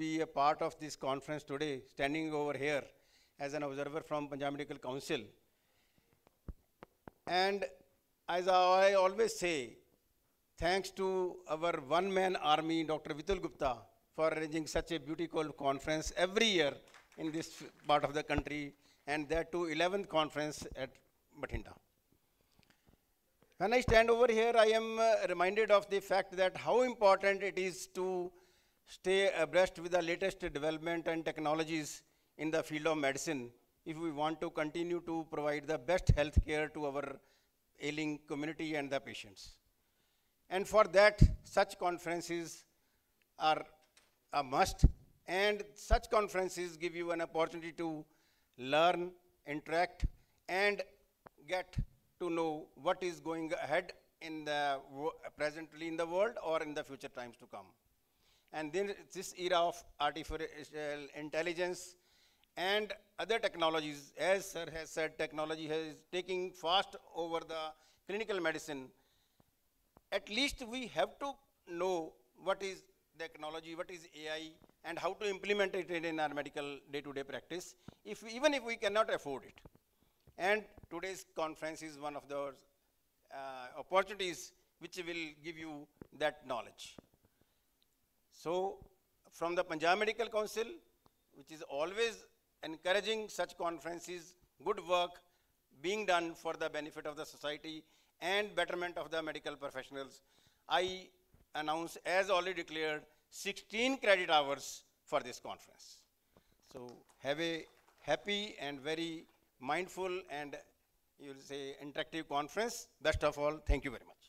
be a part of this conference today, standing over here as an observer from Punjab Medical Council. And as I always say, thanks to our one-man army, Dr. Vitull Gupta, for arranging such a beautiful conference every year in this part of the country, and that too 11th conference at Bathinda. When I stand over here, I am uh, reminded of the fact that how important it is to stay abreast with the latest development and technologies in the field of medicine if we want to continue to provide the best health care to our ailing community and the patients. And for that, such conferences are a must, and such conferences give you an opportunity to learn, interact, and get to know what is going ahead in the presently in the world or in the future times to come. And then this era of artificial intelligence and other technologies, as sir has said, technology is taking fast over the clinical medicine. At least we have to know what is technology, what is AI, and how to implement it in our medical day-to-day practice, if, even if we cannot afford it. And today's conference is one of those uh, opportunities which will give you that knowledge. So, from the Punjab Medical Council, which is always encouraging such conferences, good work being done for the benefit of the society and betterment of the medical professionals, I announce, as already declared, 16 credit hours for this conference. So, have a happy and very mindful and you will say interactive conference. Best of all, thank you very much.